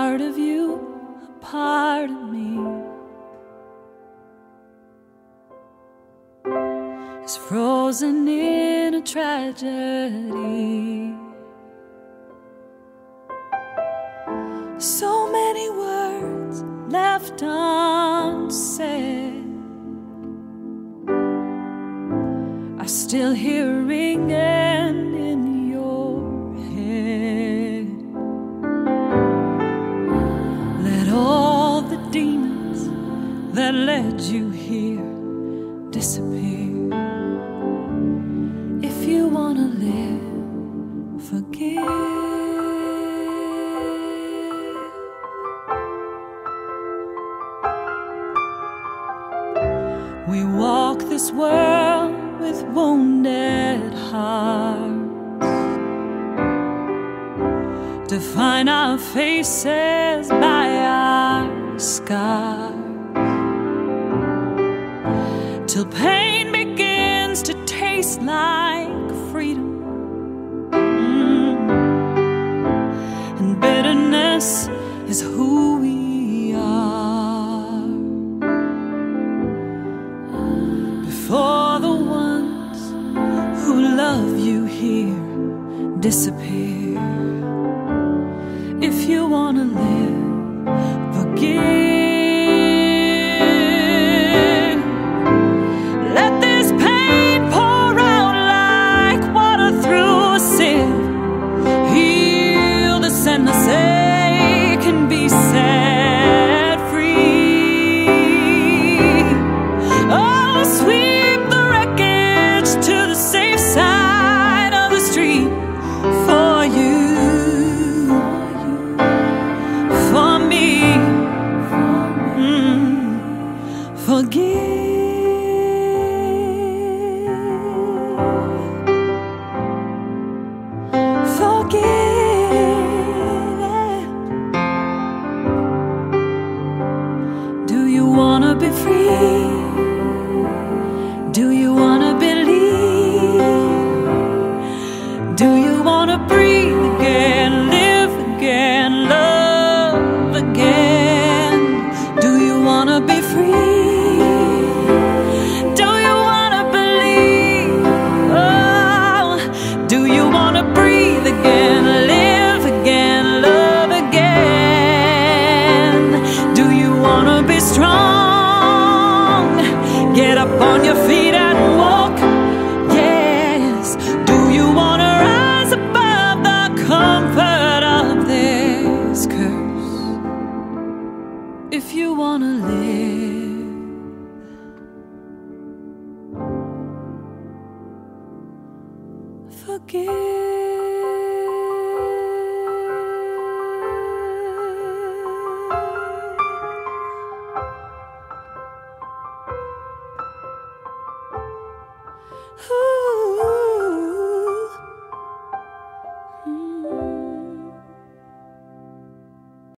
part of you, a part of me. Is frozen in a tragedy. So many words left unsaid are still here ringing in that led you here disappear. If you wanna live, forgive. We walk this world with wounded hearts. Define our faces by our scars. Till pain begins to taste like freedom. Mm. And bitterness is who we are. before the ones who love you here disappear. Forgive. Forgive. Do you wanna be free? Do you wanna believe? Do you wanna breathe again, strong? Get up on your feet and walk. Yes. Do you wanna rise above the comfort of this curse? If you wanna live. Forgive.